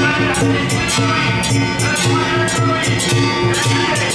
That's what I'm doing. That's what I'm doing.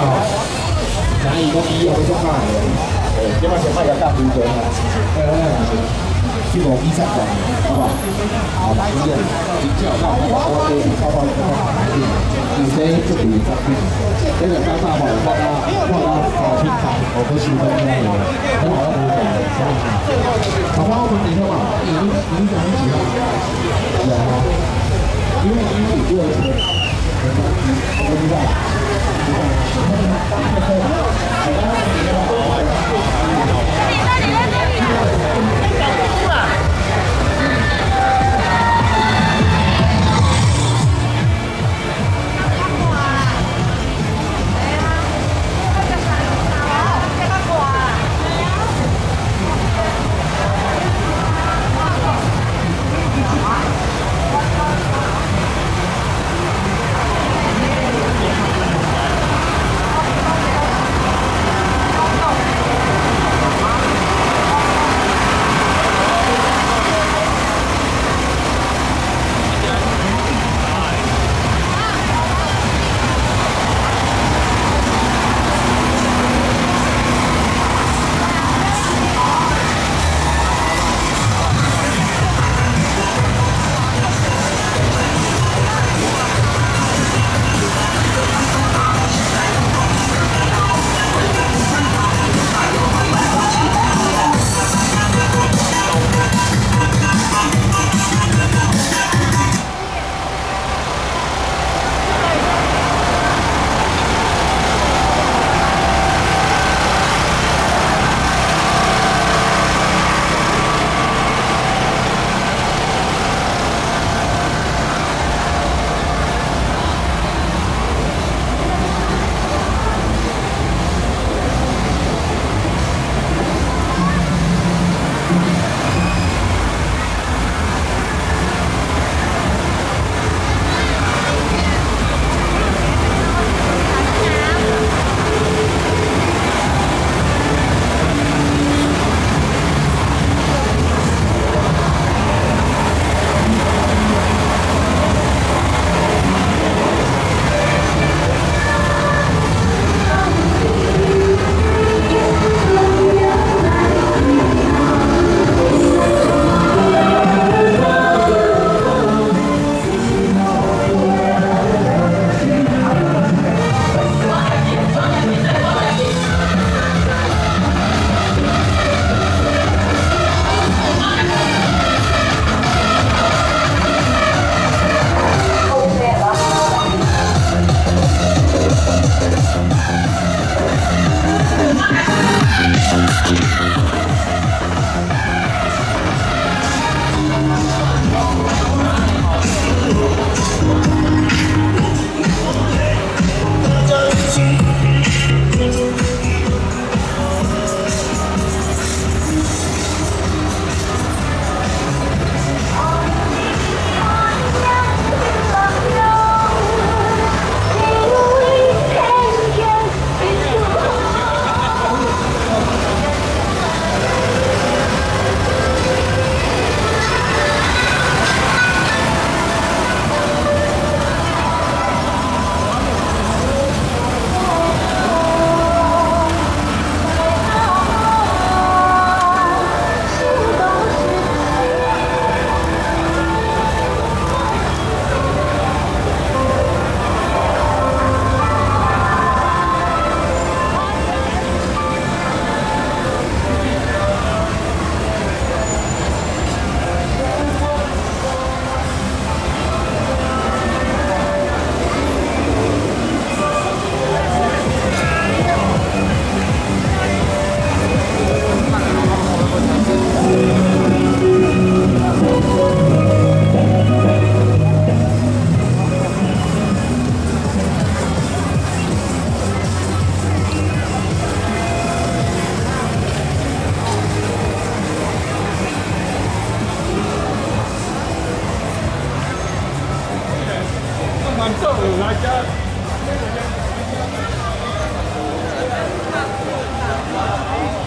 啊！假如我医药不中啊，诶，起码起码有加补偿啊。哎，是，医疗补偿啊，好吧？啊，是啊，以后交社保啊，社保啊，要得，出点补贴，给点加发红包啊，红包啊，补贴啊，好事多磨，好事多磨，好不好？好吧，我们这个嘛，已经已经讲清楚了，好吧？因为因为。我知 sợ là chết Thank you.